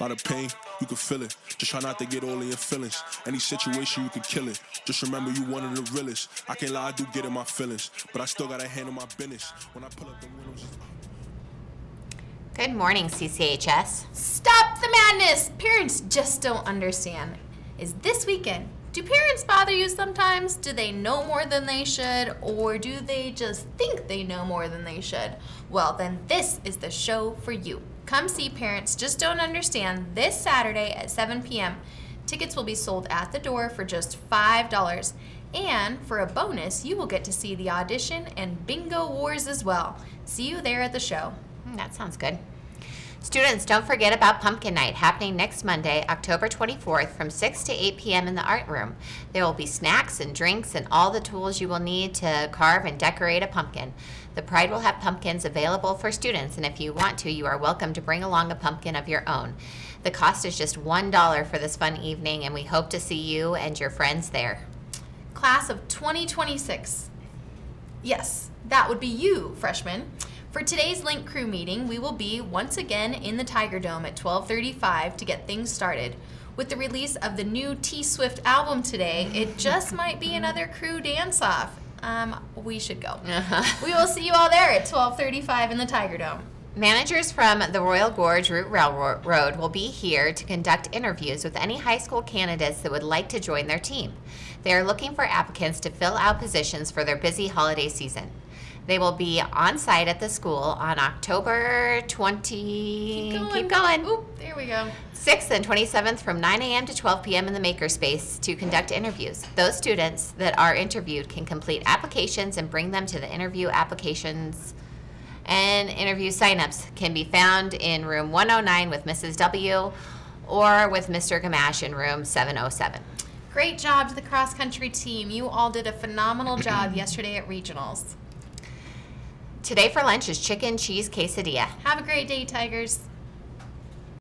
Lot of pain, you can feel it. Just try not to get all in your feelings. Any situation, you can kill it. Just remember you one of the realest. I can't lie, I do get in my feelings. But I still gotta handle my business. When I pull up the windows. Good morning, CCHS. Stop the madness! Parents just don't understand. Is this weekend? Do parents bother you sometimes? Do they know more than they should? Or do they just think they know more than they should? Well, then this is the show for you. Come see Parents Just Don't Understand this Saturday at 7 p.m. Tickets will be sold at the door for just $5. And for a bonus, you will get to see the audition and bingo wars as well. See you there at the show. Hmm, That sounds good. Students, don't forget about Pumpkin Night happening next Monday, October 24th from 6 to 8 p.m. in the art room. There will be snacks and drinks and all the tools you will need to carve and decorate a pumpkin. The Pride will have pumpkins available for students, and if you want to, you are welcome to bring along a pumpkin of your own. The cost is just $1 for this fun evening, and we hope to see you and your friends there. Class of 2026. Yes, that would be you, freshmen. For today's Link Crew meeting, we will be once again in the Tiger Dome at 12:35 to get things started. With the release of the new T Swift album today, it just might be another crew dance-off. Um, we should go. We will see you all there at 12:35 in the Tiger Dome. Managers from the Royal Gorge Route Railroad will be here to conduct interviews with any high school candidates that would like to join their team. They are looking for applicants to fill out positions for their busy holiday season. They will be on site at the school on October 20. Keep going. Oop, there we go. 6th and 27th from 9 a.m. to 12 p.m. in the Makerspace to conduct interviews. Those students that are interviewed can complete applications and bring them to the interview applications and interview signups can be found in room 109 with Mrs. W or with Mr. Gamache in room 707. Great job to the cross country team. You all did a phenomenal job yesterday at regionals. Today for lunch is chicken cheese quesadilla. Have a great day, Tigers.